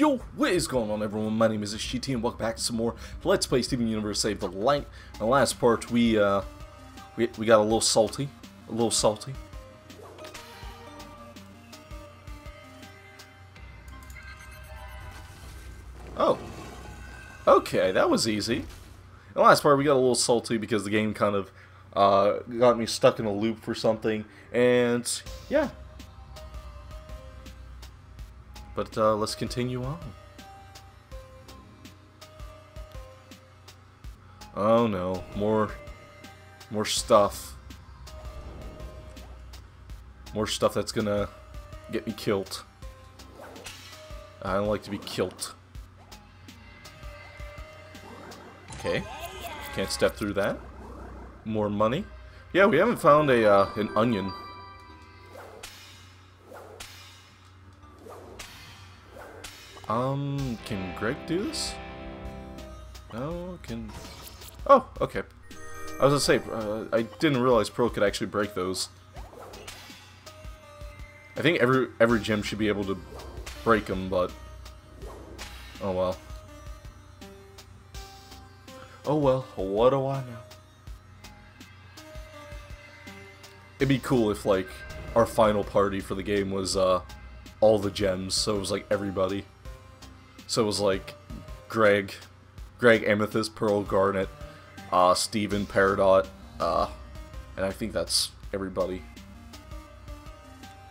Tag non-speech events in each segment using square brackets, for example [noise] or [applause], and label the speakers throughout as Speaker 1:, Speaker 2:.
Speaker 1: Yo, what is going on everyone? My name is itzGT and welcome back to some more Let's Play Steven Universe Save the Light. In the last part we uh we, we got a little salty. A little salty. Oh. Okay, that was easy. In the last part we got a little salty because the game kind of uh, got me stuck in a loop for something and yeah but uh, let's continue on. Oh no, more, more stuff. More stuff that's gonna get me killed. I don't like to be killed. Okay, can't step through that. More money. Yeah, we haven't found a uh, an onion. Um, can Greg do this? No, can... Oh, okay. I was gonna say, uh, I didn't realize Pearl could actually break those. I think every every gem should be able to break them, but... Oh well. Oh well, what do I know? It'd be cool if, like, our final party for the game was, uh, all the gems, so it was, like, everybody. So it was like Greg, Greg Amethyst, Pearl Garnet, uh, Steven Peridot, uh, and I think that's everybody.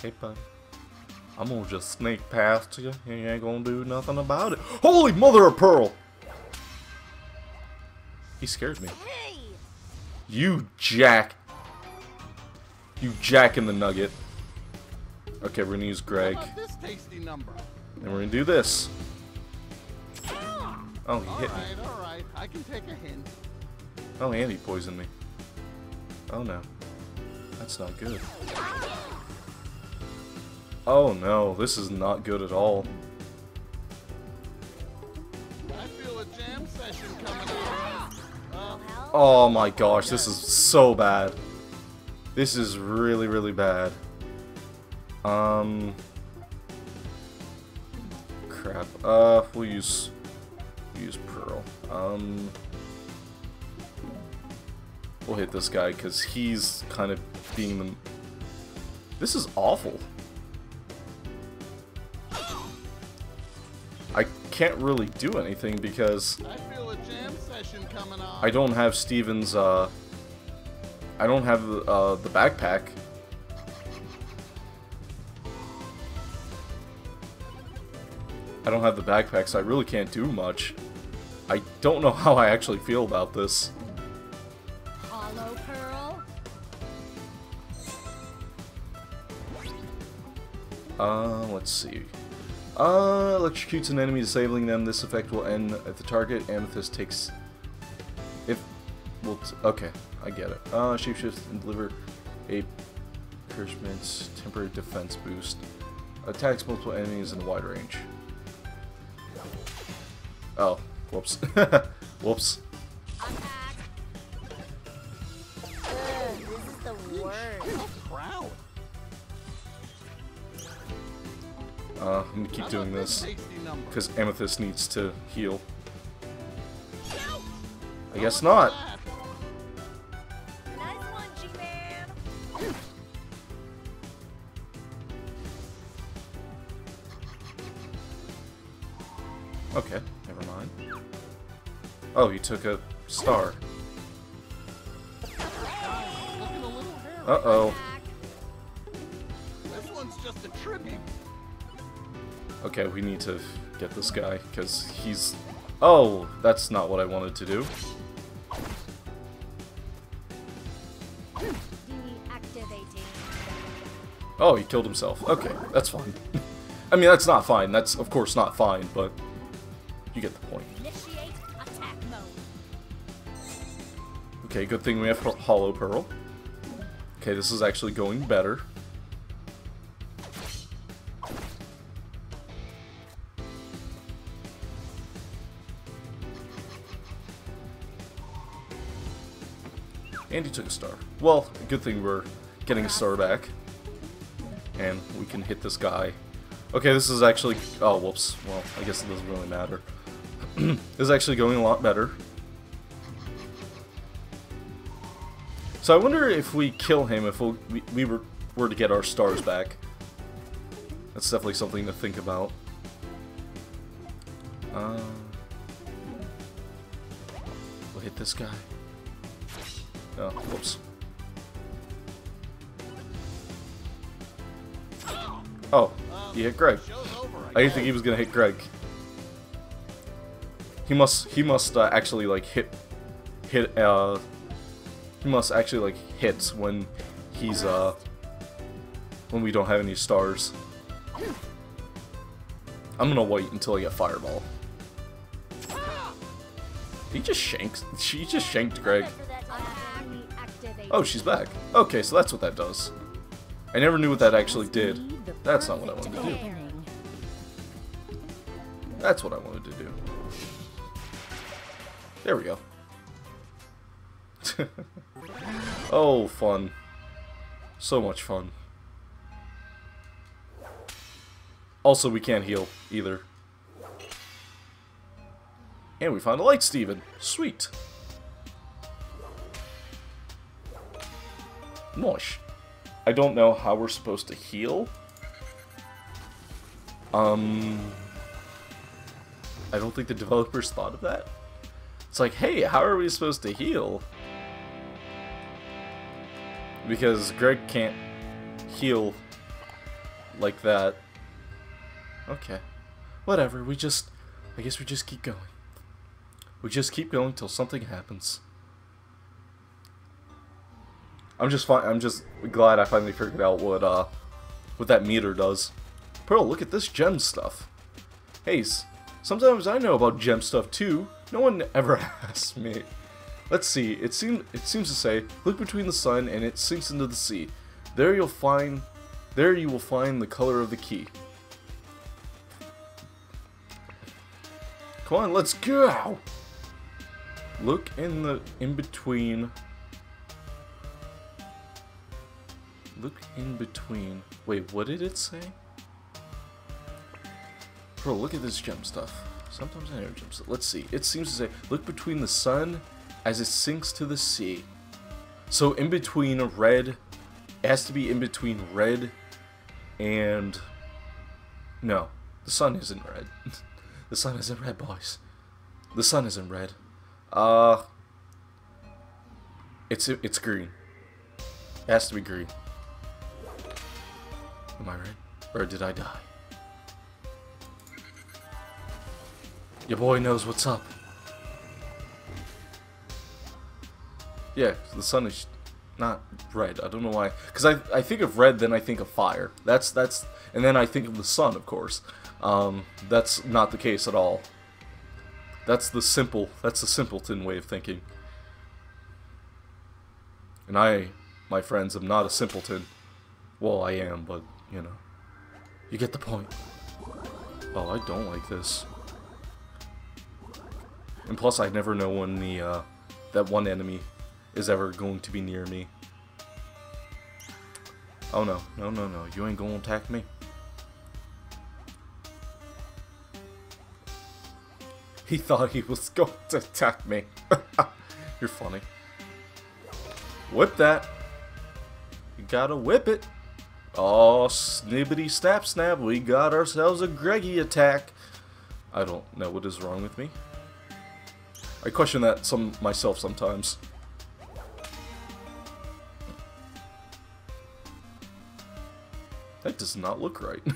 Speaker 1: Hey, buddy. I'm gonna just sneak past you. You ain't gonna do nothing about it. Holy mother of pearl! He scares me. You jack. You jack in the nugget. Okay, we're gonna use Greg. And we're gonna do this. Oh, he hit
Speaker 2: me. Alright, I can take a hint.
Speaker 1: Oh, and he poisoned me. Oh no. That's not good. Oh no, this is not good at all.
Speaker 2: I feel a jam session coming up.
Speaker 1: Oh my gosh, this is so bad. This is really, really bad. Um... Crap. Uh, we'll use use Pearl. Um, we'll hit this guy because he's kind of being the... This is awful. I can't really do anything because
Speaker 2: I,
Speaker 1: I don't have Steven's, uh... I don't have uh, the backpack. I don't have the backpack, so I really can't do much. I don't know [laughs] how I actually feel about this.
Speaker 3: Hollow Pearl?
Speaker 1: Uh, let's see. Uh, electrocutes an enemy, disabling them. This effect will end at the target. Amethyst takes... If... Well, okay, I get it. Uh, shapeshift and deliver a encouragement, temporary defense boost. Attacks multiple enemies in a wide range. Oh, Whoops. [laughs] Whoops. Uh, I'm gonna keep doing this because Amethyst needs to heal. I guess not. Okay, never mind. Oh, you took a star. Uh-oh.
Speaker 2: This one's just a tribute.
Speaker 1: Okay, we need to get this guy, because he's... Oh, that's not what I wanted to do. Oh, he killed himself. Okay, that's fine. [laughs] I mean, that's not fine. That's, of course, not fine, but you get the point. Okay, good thing we have Holo-Pearl. Okay, this is actually going better. And he took a star. Well, good thing we're getting a star back. And we can hit this guy Okay, this is actually... Oh, whoops. Well, I guess it doesn't really matter. [clears throat] this is actually going a lot better. So I wonder if we kill him, if we, we were, were to get our stars back. That's definitely something to think about. Uh, we'll hit this guy. Oh, whoops. Oh, he hit Greg. I didn't think he was gonna hit Greg. He must, he must uh, actually like hit, hit, uh, must actually like hits when he's, uh, when we don't have any stars. I'm gonna wait until I get Fireball. He just shanked, she just shanked Greg. Oh, she's back. Okay, so that's what that does. I never knew what that actually did. That's not what I wanted to do. That's what I wanted to do. There we go. [laughs] oh, fun. So much fun. Also, we can't heal, either. And we found a light Steven. Sweet. Nice. I don't know how we're supposed to heal. Um... I don't think the developers thought of that. It's like, hey, how are we supposed to heal? Because Greg can't heal like that. Okay. Whatever, we just... I guess we just keep going. We just keep going till something happens. I'm just fine. I'm just glad I finally figured out what uh what that meter does. Pearl, look at this gem stuff. Hey, sometimes I know about gem stuff too. No one ever [laughs] asks me. Let's see. It seems it seems to say, look between the sun and it sinks into the sea. There you'll find there you will find the color of the key. Come on, let's go. Look in the in between Look in between. Wait, what did it say? Bro, look at this gem stuff. Sometimes I know gem stuff. Let's see. It seems to say, look between the sun as it sinks to the sea. So in between red, it has to be in between red and... No, the sun isn't red. [laughs] the sun isn't red, boys. The sun isn't red. Uh... It's, it's green. It has to be green. Am I right? Or did I die? Your boy knows what's up. Yeah, the sun is not red. I don't know why. Because I, I think of red, then I think of fire. That's, that's, and then I think of the sun, of course. Um, that's not the case at all. That's the simple, that's the simpleton way of thinking. And I, my friends, am not a simpleton. Well, I am, but you know. You get the point. Oh, I don't like this. And plus, I never know when the, uh, that one enemy is ever going to be near me. Oh no, no, no, no, you ain't gonna attack me. [laughs] He thought he was going to attack me. [laughs] You're funny. Whip that. You gotta whip it. Oh, snibbity snap snap, we got ourselves a Greggy attack. I don't know what is wrong with me. I question that some myself sometimes. That does not look right. [laughs]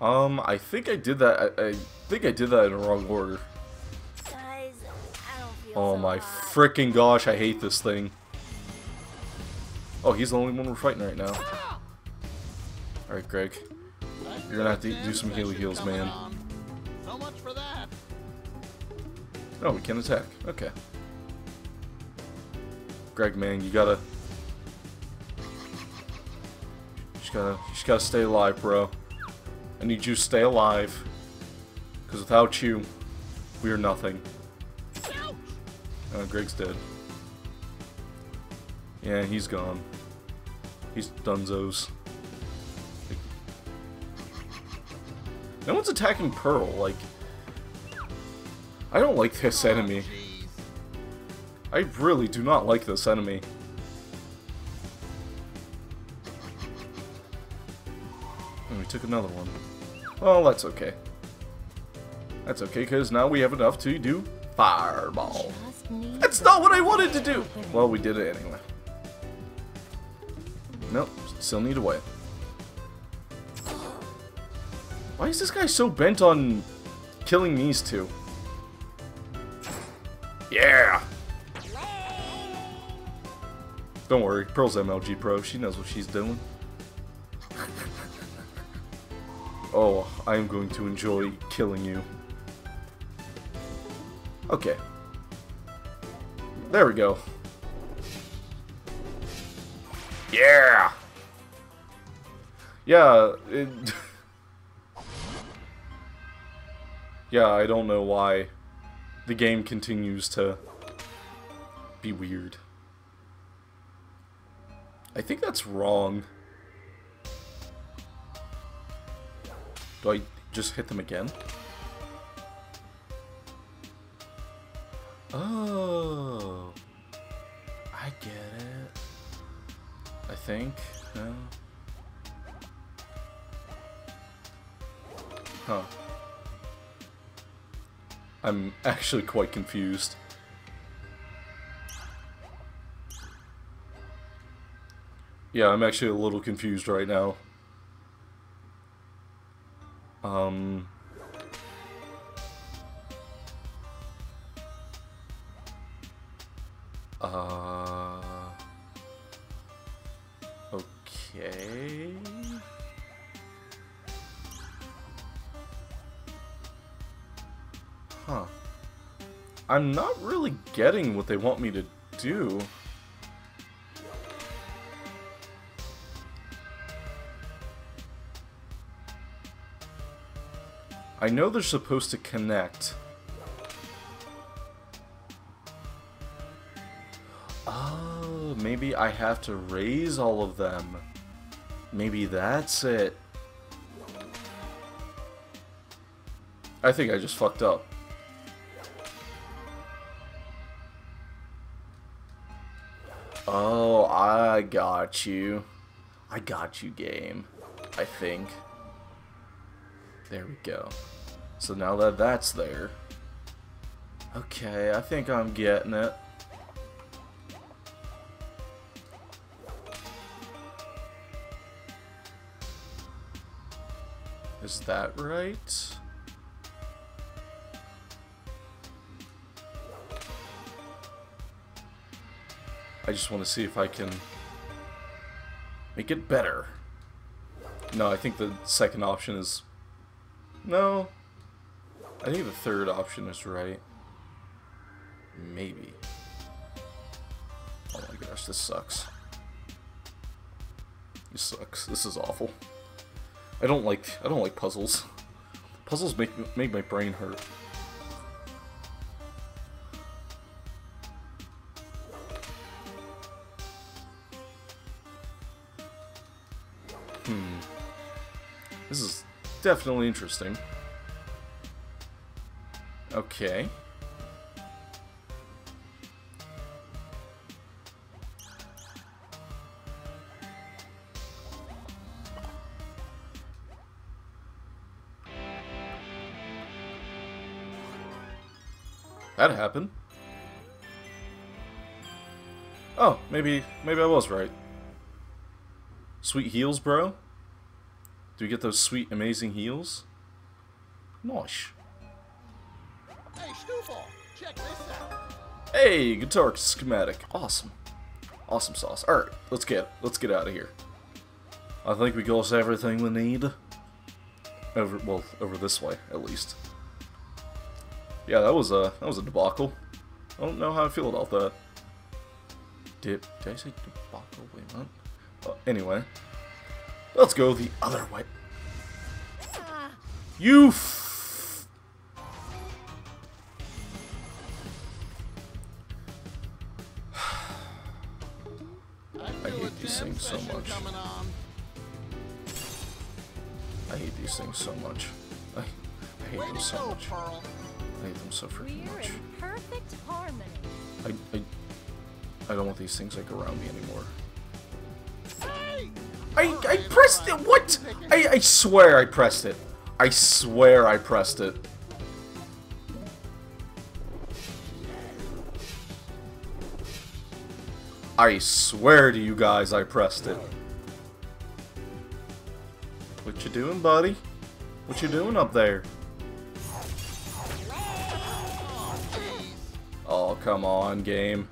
Speaker 1: Um, I think I did that. I, I think I did that in the wrong order.
Speaker 3: Guys, I don't feel
Speaker 1: Oh
Speaker 3: so
Speaker 1: my freaking gosh, I hate this thing. Oh, he's the only one we're fighting right now. Alright, Greg. You're gonna have to do some healy heals, man.
Speaker 2: So much for that.
Speaker 1: Oh, we can attack. Okay. Greg, man, you gotta... You just gotta, you just gotta stay alive, bro. I need you to stay alive. Because without you, We are nothing. Uh, Greg's dead. Yeah, he's gone. He's dunzos. No one's attacking Pearl, like... I don't like this oh,
Speaker 2: enemy.
Speaker 1: I really do not like this enemy. And we took another one. Well, that's okay. That's okay, because now we have enough to do Fireball. That's not what I wanted to do! Well, we did it anyway. Nope, still need to wait. Why is this guy so bent on killing these two? Yeah! Don't worry, Pearl's MLG Pro. She knows what she's doing. oh, I am going to enjoy killing you. Okay. There we go. Yeah! Yeah, it... [laughs] yeah, I don't know why the game continues to be weird. I think that's wrong. Do I just hit them again? Oh. I get it. I think. No. Huh. I'm actually quite confused. Yeah, I'm actually a little confused right now. Huh. I'm not really getting what they want me to do. I know they're supposed to connect. Oh, maybe I have to raise all of them. Maybe that's it. I think I just fucked up. Oh, I got you. I got you, game. I think. There we go. So now that that's there. Okay, I think I'm getting it. Is that right? I just want to see if I can make it better. No, I think the second option is... No. I think the third option is right. Maybe. Oh my gosh, this sucks. This sucks. This is awful. I don't like I don't like puzzles. Puzzles make make my brain hurt. Hmm. This is definitely interesting. Okay. That happened. Oh, maybe maybe I was right. Sweet heels, bro? Do we get those sweet, amazing heels? Nice.
Speaker 2: Hey, Stoofle, check this out.
Speaker 1: Hey, guitar schematic. Awesome. Awesome sauce. Alright, let's get let's get out of here. I think we got everything we need. Over well, over this way, at least. Yeah, that was a that was a debacle. I don't know how I feel about that. Did, did I say debacle? Wait, what? Anyway. Let's go the other way. You [sighs] I hate these things so much. I hate these things so much. I, I hate them so much. I hate them so freaking much. I, I, I don't want these things like around me anymore. I, I pressed it. What? I, I swear I pressed it. I swear I pressed it. I swear to you guys I pressed it. What you doing, buddy? What you doing up there? Oh, come on, game.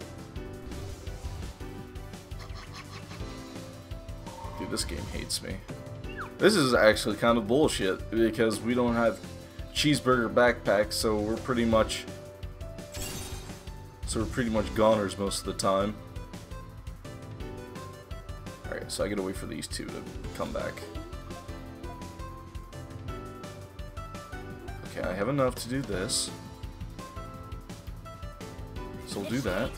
Speaker 1: This game hates me. This is actually kind of bullshit because we don't have cheeseburger backpacks, so we're pretty much so we're pretty much goners most of the time. Alright, so I gotta wait for these two to come back. Okay, I have enough to do this. So we'll do that.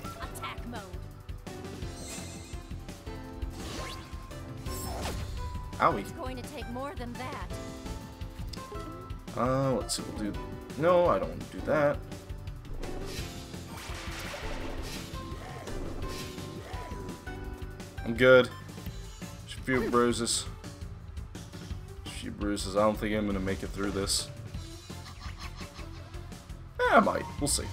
Speaker 1: Owie.
Speaker 3: It's going to take more than that.
Speaker 1: Uh, let's see, we'll do... No, I don't want to do that. I'm good. Just a few bruises. Just a few bruises. I don't think I'm gonna make it through this. Eh, I might. We'll see.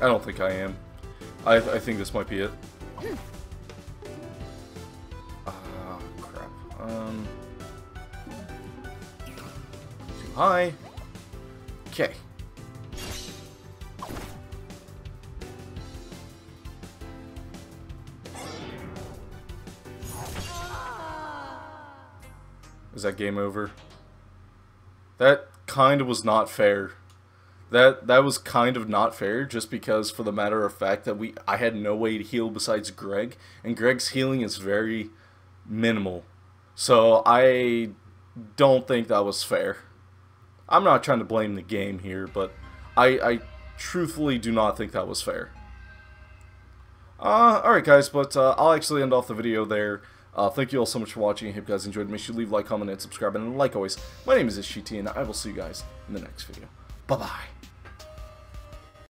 Speaker 1: I don't think I am. I, I think this might be it. [clears throat] Um... Too high. Okay. Is that game over? That kind of was not fair. That that was kind of not fair, just because for the matter of fact that we I had no way to heal besides Greg, and Greg's healing is very minimal. So I don't think that was fair. I'm not trying to blame the game here, but I, I truthfully do not think that was fair. Uh, alright guys, but uh, I'll actually end off the video there. Uh, thank you all so much for watching. I hope you guys enjoyed. Make sure you leave a like, comment, and subscribe. And like always, my name is itzGT, and I will see you guys in the next video. Bye-bye.